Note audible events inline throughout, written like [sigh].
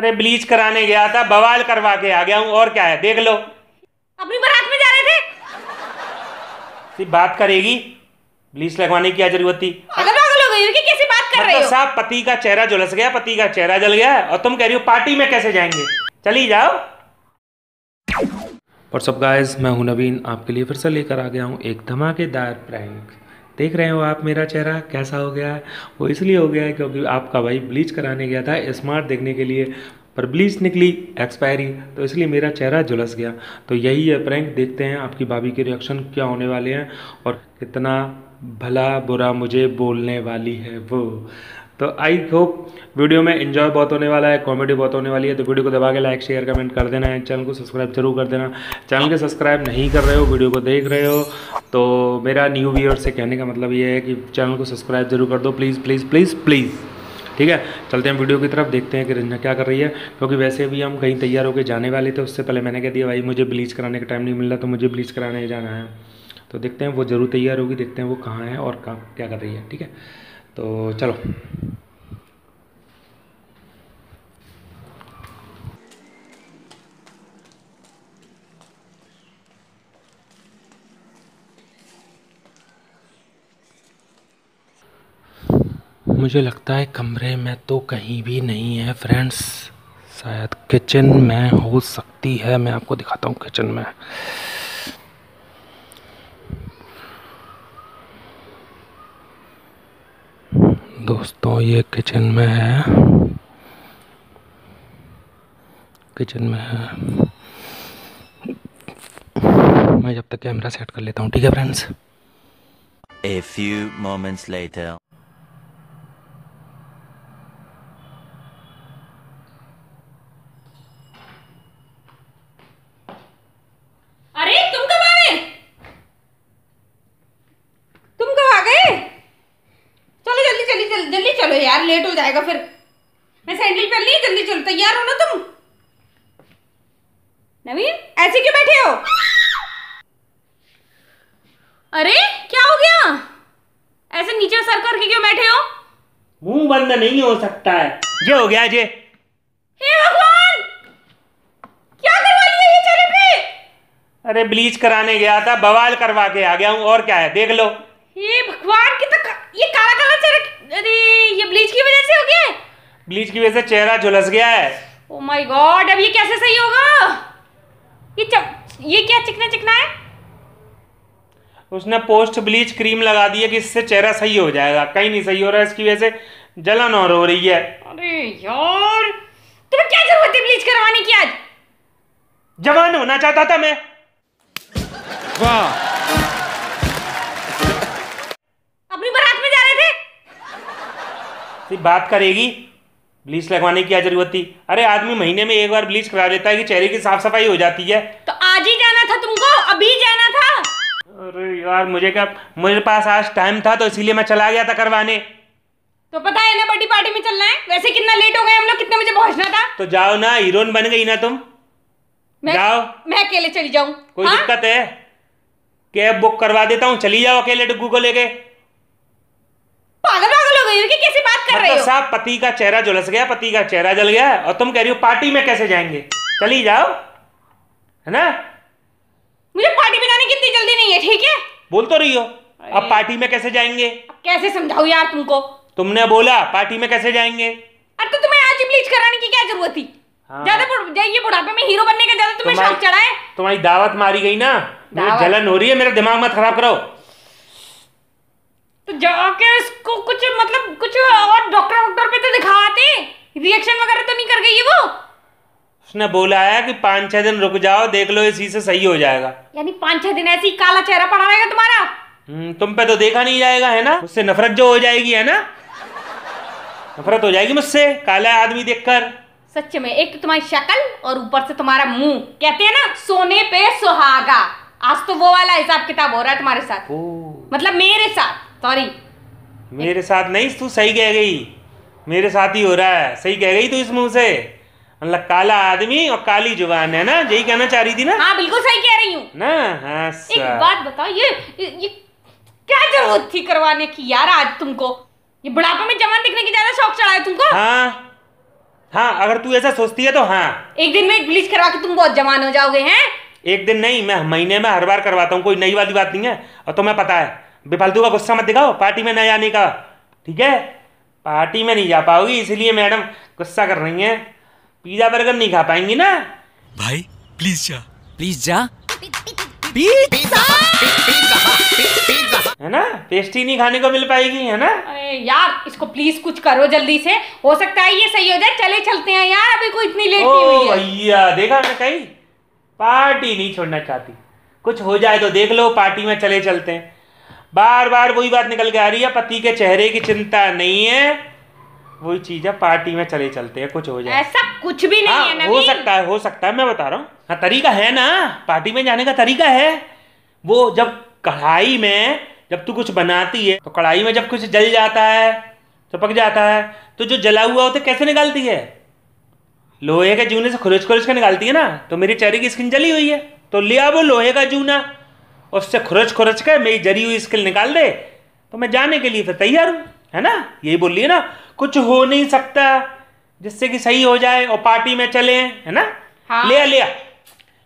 अरे ब्लीच कराने गया था बवाल करवा के आ गया हूँ और क्या है? देख लो। अपनी बारात में जा रहे थे? सिर्फ़ बात करेगी। ब्लीच लगवाने की क्या ज़रूरत थी? पागल पागल हो गई कैसे बात कर रहे मतलब हो? साहब पति का चेहरा झुलस गया पति का चेहरा जल गया और तुम कह रही हो पार्टी में कैसे जाएँगे? चली जाओ। व्हाट्सअप गाइस मैं हूँ नवीन आपके लिए फिर से लेकर आ गया हूँ एक धमाकेदार प्रैंक देख रहे हो आप मेरा चेहरा कैसा हो गया है? वो इसलिए हो गया है क्योंकि आपका भाई ब्लीच कराने गया था स्मार्ट देखने के लिए। पर ब्लीच निकली एक्सपायरी तो इसलिए मेरा चेहरा झुलस गया। तो यही है प्रैंक देखते हैं आपकी भाभी के रिएक्शन क्या होने वाले हैं और कितना भला बुरा मुझे बोलने वाली है वो। तो आई होप वीडियो में इन्जॉय बहुत होने वाला है कॉमेडी बहुत होने वाली है तो वीडियो को दबा के लाइक शेयर कमेंट कर देना है। चैनल को सब्सक्राइब ज़रूर कर देना। चैनल के सब्सक्राइब नहीं कर रहे हो वीडियो को देख रहे हो तो मेरा न्यू व्यूअर से कहने का मतलब ये है कि चैनल को सब्सक्राइब ज़रूर कर दो। प्लीज़ प्लीज़ प्लीज़ प्लीज़ ठीक है? चलते हैं वीडियो की तरफ़, देखते हैं कि रंजना क्या कर रही है। क्योंकि वैसे भी हम कहीं तैयार होकर जाने वाले थे, उससे पहले मैंने कह दिया, भाई, मुझे ब्लीच कराने का टाइम नहीं मिल रहा तो मुझे ब्लीच कराने जाना है। तो देखते हैं, वो ज़रूर तैयार होगी, देखते हैं वो कहाँ है और कहाँ, क्या कर रही है, ठीक है? तो चलो। मुझे लगता है कमरे में तो कहीं भी नहीं है फ्रेंड्स शायद किचन में हो सकती है, मैं आपको दिखाता हूँ किचन में. दोस्तों, ये किचन में है. किचन में है. मैं जब तक कैमरा सेट कर लेता हूँ, ठीक है friends A few moments later. अरे तुम कब आ गए तुम कब आ गए चलो जल्दी जल्दी जल्दी जल्दी चलो यार लेट हो जाएगा फिर। मैं सैंडल पहन ली जल्दी चलो तैयार हो ना तुम? नवीन ऐसे क्यों बैठे हो? अरे क्या हो गया? ऐसे नीचे सर करके क्यों बैठे हो? मुँह बंद नहीं हो सकता है। ये हो गया जे हे भगवान! क्या करवा लिया ये चेहरे पे? अरे ब्लीच कराने गया था बवाल करवा के आ गया हूँ और क्या है देख लो। हे भगवान कितना ये काला काला चेहरा अरे ब्लीच की वजह से हो गया है? ब्लीच की वजह से चेहरा झुलस गया है। ओ माय गॉड अब ये कैसे सही होगा? ये चप ये क्या चिकना चिकना है? उसने पोस्ट ब्लीच क्रीम लगा दी है कि इससे चेहरा सही हो जाएगा। कहीं नहीं सही हो रहा है इसकी वजह से जलन और हो रही है। अरे यार तुम्हें क्या ज़रूरत है ब्लीच करवाने की आज? जवान होना चाहता था मैं। अपनी सिर्फ़ बात करेगी। ब्लीच लगवाने की क्या ज़रूरत थी? अरे आदमी महीने में एक बार ब्लीच करा देता है कि चेहरे की साफ़ सफ़ाई हो जाती है। तो आज ही जाना था तुमको अभी जाना था। अरे यार मुझे क्या मेरे पास आज टाइम था तो इसीलिए मैं चला गया था करवाने। तो पता है ना बर्थडे पार्टी में चलना है। वैसे कितना लेट हो गए हम लोग कितने बजे पहुँचना था? तो जाओ ना हीरोइन बन गई ना तुम। मैं जाओ। मैं अकेले चली जाऊँ। कोई हाँ? दिक्कत है? कैब बुक करवा देता हूँ चली जाओ अकेले डुगू को लेके। पागल पागल हो? गई कैसे बात कर रहे मतलब हो? साहब पति का चेहरा झुलस गया पति का चेहरा जल गया और तुम कह रही हो पार्टी में कैसे जाएँगे? चली जाओ है ना? मुझे पार्टी में जाने की इतनी जल्दी नहीं है ठीक है? बोल तो रही हो अब पार्टी में कैसे जाएँगे? कैसे समझाऊं यार तुमको? तुमने बोला पार्टी में कैसे जाएँगे? अरे तो तुम्हें आज ब्लीच कराने की क्या ज़रूरत थी? हाँ। ज़्यादा ये बुढ़ापे में हीरो बनने का ज़्यादा तुम्हें शौक चढ़ा है? तुम्हारी दावत मारी गई ना? मुझे जलन हो रही है मेरा दिमाग मत खराब करो जाके इसको कुछ मतलब कुछ और डॉक्टर वॉक्टर पे तो दिखाते। रिएक्शन वगैरह तो नहीं कर गई है वो? उसने बोला है कि पाँच छह दिन रुक जाओ देख लो इसी से सही हो जाएगा। यानी पाँच छह दिन ऐसे ही काला चेहरा पड़ा रहेगा तुम्हारा? हम्म, तुम पे तो देखा नहीं जाएगा है ना? मुझसे नफरत जो हो जाएगी है ना? नफरत हो जाएगी मुझसे काला आदमी देखकर। सच में एक तो तुम्हारी शक्ल और ऊपर से तुम्हारा मुँह। कहते हैं ना सोने पे सुहागा। आज तो वो वाला हिसाब किताब हो रहा है तुम्हारे साथ। मतलब मेरे साथ। सॉरी मेरे साथ नहीं तू सही कह गई। मेरे साथ ही हो रहा है। सही कह गई तू इस मुँह से? मतलब काला आदमी और काली ज़ुबान है ना? यही कहना चाह रही थी ना? हाँ बिल्कुल सही कह रही हूँ। ना? हाँ एक बात बताओ ये ये क्या ज़रूरत थी करवाने की यार आज तुमको? ये बुढ़ापे में जवान दिखने की ज़्यादा शौक चढ़ा है तुमको? हाँ। हाँ अगर तू ऐसा सोचती है तो हाँ। एक दिन में ब्लीच करवा के तुम बहुत जवान हो जाओगे हैं? एक दिन नहीं मैं महीने में हर बार करवाता हूँ कोई नई वाली बात नहीं है। और तुम्हें पता है बेफालतू का गुस्सा मत दिखाओ पार्टी में न जाने का। ठीक है? पार्टी में नहीं जा पाओगी इसलिए मैडम गुस्सा कर रही हैं। पिज्जा बर्गर नहीं खा पाएँगी ना? भाई प्लीज़ जा। प्लीज़ जा है ना? पेस्ट्री नहीं खाने को मिल पाएगी है ना? अरे यार इसको प्लीज़ कुछ करो जल्दी से। हो सकता है ये सही हो जाए चले चलते हैं यार अभी कोई इतनी लेट नहीं हुई है। भैया देखा मैं कहीं? पार्टी नहीं छोड़ना चाहती। कुछ हो जाए तो देख लो पार्टी में चले चलते हैं। बार बार वही बात निकल के आ रही है पति के चेहरे की चिंता नहीं है। वही चीज़ है पार्टी में चले चलते हैं कुछ हो जाए। ऐसा कुछ भी नहीं है हाँ हो सकता है हो सकता है मैं बता रहा हूँ। हाँ तरीका है ना पार्टी में जाने का तरीका है। वो जब कढ़ाई में जब तू कुछ बनाती है तो कढ़ाई में जब कुछ जल जाता है चिपक जाता है तो जो जला हुआ होता है कैसे निकालती है? लोहे के जूने से खुरच खुरच के निकालती है ना तो मेरी चेहरे की स्किन जली हुई है तो लिया वो लोहे का जूना। उससे खुरच खुरच के मेरी जरी हुई स्किल निकाल दे तो मैं जाने के लिए फिर तैयार हूँ है ना? यही बोल रही है ना कुछ हो नहीं सकता जिससे कि सही हो जाए और पार्टी में चले है ना? हाँ। लिया लिया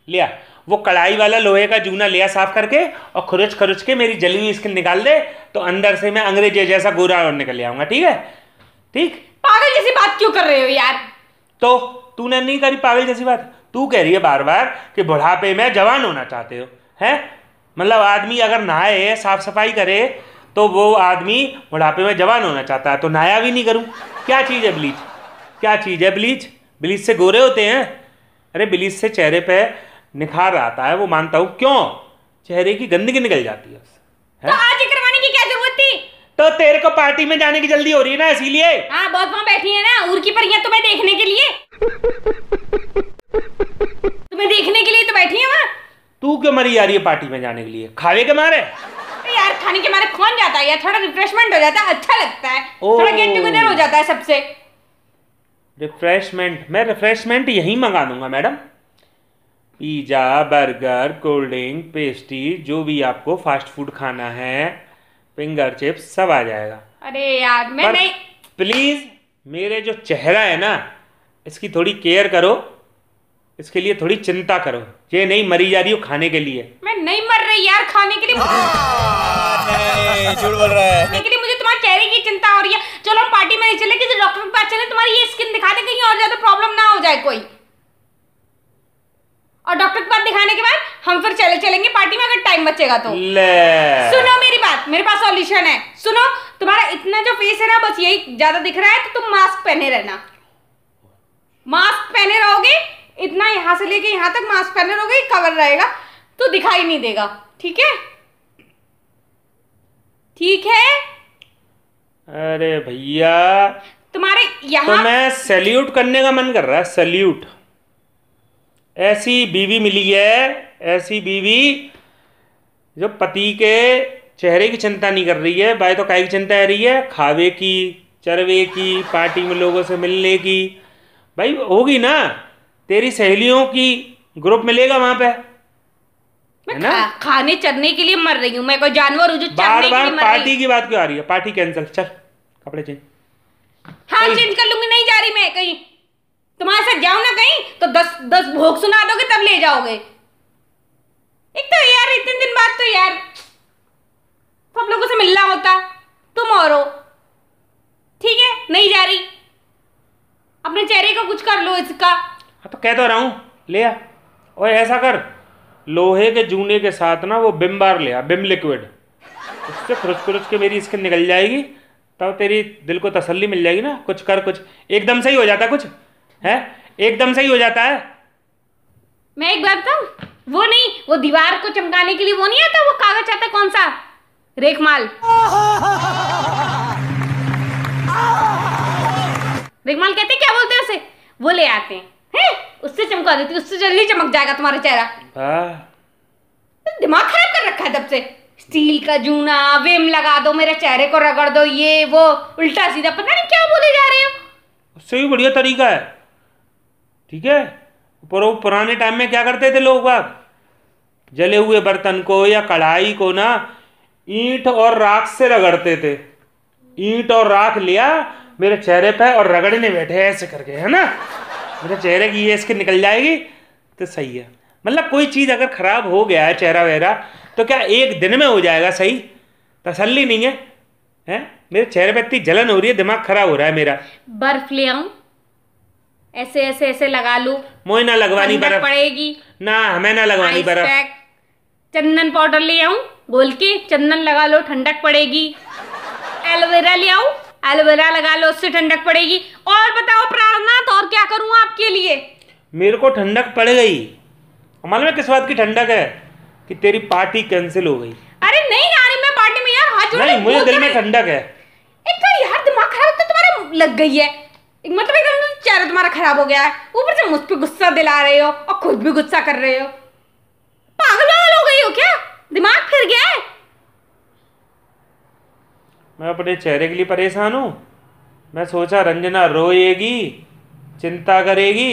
लिया वो कढ़ाई वाला लोहे का जूना लिया साफ़ करके और खुरच खुरच के मेरी जली हुई स्किन निकाल दे तो अंदर से मैं अंग्रेज़ी जैसा गोरा और निकल आऊँगा ठीक है? ठीक? पागल जैसी बात क्यों कर रहे हो यार? तो तूने नहीं करी पागल जैसी बात? तू कह रही है बार बार कि बुढ़ापे में जवान होना चाहते हो है? मतलब आदमी अगर नहाए साफ़ सफ़ाई करे तो वो आदमी बुढ़ापे में जवान होना चाहता है तो नहाया भी नहीं करूँ। क्या चीज़ है ब्लीच? क्या चीज़ है ब्लीच? ब्लीच से गोरे होते हैं? अरे ब्लीच से चेहरे पे निखार आता है वो मानता हूँ। क्यों? चेहरे की गंदगी निकल जाती है उससे तो आज करवाने की क्या ज़रूरत थी? तो तेरे को पार्टी में जाने की जल्दी हो रही है ना इसीलिए। हाँ बहुत वहाँ बैठी है ना उर की परियाँ तुम्हें देखने के लिए तुम्हें देखने के लिए तो बैठी है वहाँ तू क्यों मरी जा रही है पार्टी में जाने के लिए। खावे के मारे? यार खाने के मारे कौन जाता है? यार थोड़ा रिफ्रेशमेंट हो जाता है अच्छा लगता है। थोड़ा गेट टुगेदर हो जाता है सबसे। रिफ्रेशमेंट मैं रिफ्रेशमेंट यहीं मंगा दूँगा madam. Pizza burger cold drink pastry जो भी आपको फास्ट फ़ूड खाना है फिंगर चिप्स सब आ जाएगा। अरे यार मैं नहीं प्लीज़ मेरे जो चेहरा है ना इसकी थोड़ी केयर करो। इसके लिए थोड़ी चिंता करो। ये नहीं मरी जा रही हो खाने के लिए। मैं नहीं मर रही यार खाने के लिए नहीं झूठ बोल रहा है। लिए मुझे तुम्हारे चेहरे की चिंता हो रही है। चलो हम पार्टी में नहीं चले किसी डॉक्टर के पास चले तुम्हारी ये स्किन दिखा दे कहीं और ज़्यादा प्रॉब्लम ना हो जाए कोई। और डॉक्टर के पास दिखाने के बाद हम फिर चले चलेंगे पार्टी में अगर टाइम बचेगा तो। ले। सुनो मेरी बात मेरे पास सॉल्यूशन है। सुनो तुम्हारा इतना जो फेस है ना बस यही ज़्यादा दिख रहा है तो तुम मास्क पहने रहना। मास्क पहने रहोगे इतना यहाँ से लेके यहाँ तक मास्क पहने रहोगे कवर रहेगा तो दिखाई नहीं देगा ठीक है? ठीक है? अरे भैया। तुम्हारे यहाँ तो मैं सैल्यूट करने का मन कर रहा है सैल्यूट ऐसी बीवी मिली है ऐसी बीवी जो पति के चेहरे की चिंता नहीं कर रही है भाई तो काय की चिंता है रही है? खावे की चरवे की पार्टी में लोगों से मिलने की। भाई होगी ना? तेरी सहेलियों की ग्रुप मिलेगा वहाँ पे? मैं ना? खा, खाने चरने के लिए मर रही हूँ मैं कोई जानवर हूँ जो बार बार पार्टी की बात क्यों आ रही है? पार्टी कैंसिल चल कपड़े चेंज हाँ चेंज कर लूँगी नहीं जा रही मैं कहीं। तुम्हारे साथ जाऊँ ना कहीं तो दस दस भोग सुना दोगे तब ले जाओगे। एक तो यार इतने दिन बाद तो यार सब लोगों से मिलना होता तुम और हो। ठीक है नहीं जा रही। अपने चेहरे का कुछ कर लो इसका। हाँ तो कह तो रहा हूँ, ले आ। और ऐसा कर, लोहे के जूने के साथ ना वो बिम बार ले आ, बिम लिक्विड। उससे खुरच खुरच के मेरी स्किन निकल जाएगी, तब तेरी दिल को तसल्ली मिल जाएगी ना, कुछ कर, कुछ। एकदम से ही जाता कुछ, है? एकदम से ही हो जाता है। मैं एक बार बताऊँ? वो नहीं, वो दीवार को चमकाने के लिए वो नहीं आता, वो कागज़ आता कौन सा? रेखमाल रेखमाल कहते क्या बोलते हैं उसे? वो ले आते हैं। हैं? उससे चमका देती उससे जल्दी चमक जाएगा तुम्हारा चेहरा। वाह दिमाग खराब कर रखा है तब से। स्टील का जूना विम लगा दो मेरे चेहरे को रगड़ दो ये वो उल्टा सीधा पता नहीं क्या बोले जा रहे हो। उससे भी बढ़िया तरीका है। ठीक है? पर वो पुराने टाइम में क्या करते थे लोग बाग? जले हुए बर्तन को या कढ़ाई को ना ईंट और राख से रगड़ते थे। ईंट और राख लिया मेरे चेहरे पे और रगड़ने बैठे ऐसे करके है ना? मेरे चेहरे की ये इसके निकल जाएगी तो सही है। मतलब कोई चीज़ अगर खराब हो गया है चेहरा वेहरा तो क्या एक दिन में हो जाएगा सही? तसल्ली नहीं है हैं? मेरे चेहरे पे इतनी जलन हो रही है दिमाग खराब हो रहा है मेरा। बर्फ़ ले आऊँ? ऐसे ऐसे ऐसे लगा लूँ? मोई ना लगवानी बर्फ़। पड़ेगी। ना हमें ना लगवानी बर्फ़। चंदन पाउडर ले आऊँ? बोल के चंदन लगा लो ठंडक पड़ेगी। एलोवेरा ले आऊँ? एलोवेरा लगा लो उससे ठंडक पड़ेगी। और बताओ प्राणनाथ और क्या करूँ आपके लिए? मेरे को ठंडक पड़ गई। मालूम है किस बात की ठंडक है? कि तेरी पार्टी कैंसिल हो गई। अरे नहीं रही मैं पार्टी में यार हाथ जोड़ नहीं मुझे दिल में ठंडक है। एक तो यार दिमाग खराब तो तुम्हारा लग गई है। एक मतलब एकदम चेहरा तुम्हारा खराब हो गया है। ऊपर से मुझ पे गुस्सा दिला रहे हो और खुद भी गुस्सा कर रहे हो। पागल हो गई हो क्या? दिमाग फिर गया है। मैं अपने चेहरे के लिए परेशान हूँ। मैं सोचा रंजना रोएगी चिंता करेगी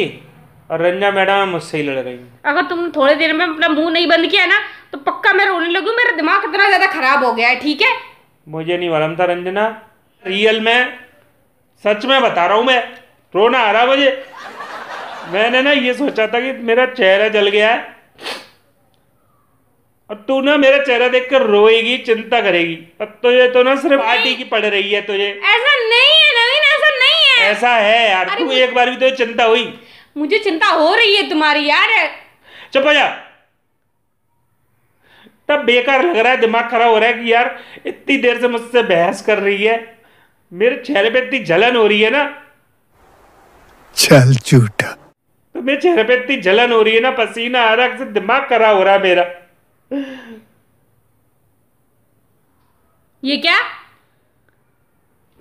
और रंजना मैडम मुझसे ही लड़ रही अगर तुमने थोड़ी देर में अपना मुँह नहीं बंद किया ना तो पक्का मैं रोने लगूं मेरा दिमाग इतना ज़्यादा खराब हो गया है ठीक है? मुझे नहीं मालूम था रंजना। रियल में सच में बता रहा हूँ मैं रोना आ रहा मुझे। मैंने ना ये सोचा था कि मेरा चेहरा जल गया है और तू ना मेरा चेहरा देखकर रोएगी चिंता करेगी। और तुझे तो ना सिर्फ़ पार्टी की पड़ रही है तुझे। ऐसा नहीं है नवीन ऐसा नहीं है। ऐसा है यार तू एक बार भी तुझे चिंता हुई? मुझे चिंता हो रही है तुम्हारी यार। चुप हो जा। तब बेकार लग रहा है दिमाग खराब हो रहा है कि यार इतनी देर से मुझसे बहस कर रही है। मेरे चेहरे पे इतनी जलन हो रही है ना। चल झूठा। तो मेरे चेहरे पे इतनी जलन हो रही है ना पसीना आ रहा है दिमाग खराब हो रहा है मेरा। ये क्या?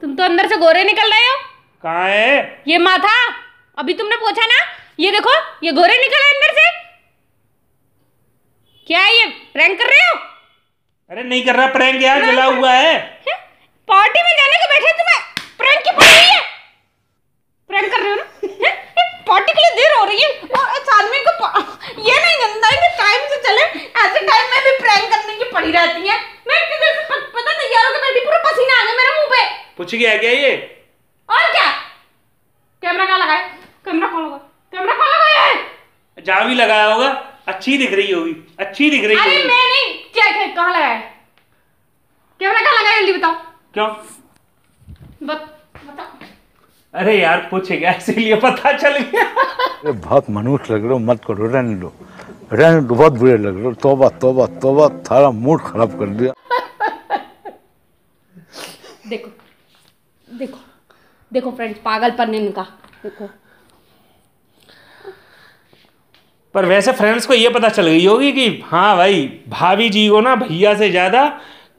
तुम तो अंदर से गोरे निकल रहे हो। कहा है? ये माथा। अभी तुमने पूछा ना? ये देखो ये गोरे निकल रहे अंदर से। क्या ये प्रैंक कर रहे हो? अरे नहीं कर रहा प्रैंक यार जला हुआ है। हैं? पार्टी में जाने को बैठे तुम्हें। प्रैंक की हुई है। प्रैंक कर रहे हो ना? पार्टी के लिए देर हो रही है। और इस आदमी को ये नहीं जानता है कि टाइम से चले। ऐसे टाइम में भी प्रैंक करने की पड़ी रहती है। मैं इतनी देर से पता तैयार होकर बैठी पूरा पसीना आ गया मेरे मुँह पे। पूछ गया क्या ये? और क्या? कैमरा कहाँ लगाए कैमरा कहाँ लगा? कैमरा कहाँ लगाया है? जहाँ भी लगाया होगा अच्छी दिख रही होगी। अच्छी दिख रही अरे मैं नहीं। चेक है कहाँ लगाया कैमरा कहाँ लगाया जल्दी बताओ। क्यों? बत अरे यार पूछेगा इसीलिए पता चल गया। अरे बहुत मनुष्य लग रहे हो मत करो रहने दो। रहने दो बहुत बुरे लग रहे हो। तोबा तोबा तोबा थारा मूड खराब कर दिया। देखो देखो देखो फ्रेंड्स पागलपन इनका। देखो। पर वैसे फ्रेंड्स को ये पता चल गई होगी कि हाँ भाई भाभी जी को ना भैया से ज़्यादा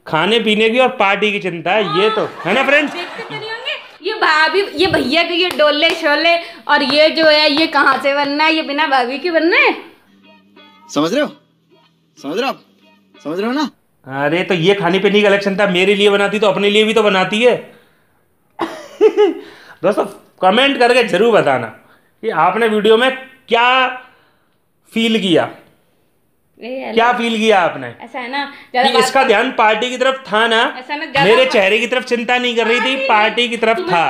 खाने पीने की और पार्टी की चिंता है ये तो है ना फ्रेंड्स ये भाभी ये भैया के ये डोले शोले और ये जो है ये कहाँ से बनना है? ये बिना भाभी के बनना है? समझ रहे हो? समझ रहे हो समझ रहे हो ना? अरे तो ये खाने पीने की अलग था मेरे लिए बनाती तो अपने लिए भी तो बनाती है। [laughs] दोस्तों कमेंट करके ज़रूर बताना कि आपने वीडियो में क्या फील किया। क्या फील किया आपने? ऐसा है ना कि इसका ध्यान पार्टी की तरफ़ था ना? ऐसा ना मेरे चेहरे की तरफ़ चिंता नहीं कर रही थी पार्टी की तरफ़ था।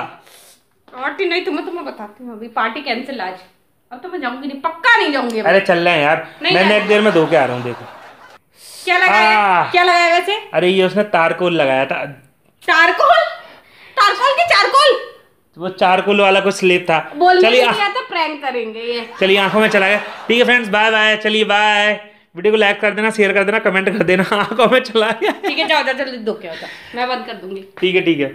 पार्टी नहीं तुम्हें तुम्हें बताती हूँ अभी पार्टी कैंसिल आज। अब तो मैं जाऊँगी नहीं पक्का नहीं जाऊँगी अरे चल रहे हैं यार। नहीं मैं यार। एक देर में धो के आ रहा हूँ देखो। क्या लगाया क्या लगाया वैसे? अरे ये उसने तारकोल लगाया था। चारकोल चारकोल की चारकोल? वो चारकोल वाला कुछ स्लेब था। चलिए आता प्रैंक करेंगे ये। चलिए आँखों में चला गया। ठीक है फ्रेंड्स बाय बाय चलिए बाय वीडियो को लाइक कर देना शेयर कर देना कमेंट कर देना। [laughs] आँखों में चला गया। ठीक है जाओ जाओ जल्दी दो क्या होता मैं बंद कर दूँगी। ठीक है ठीक है।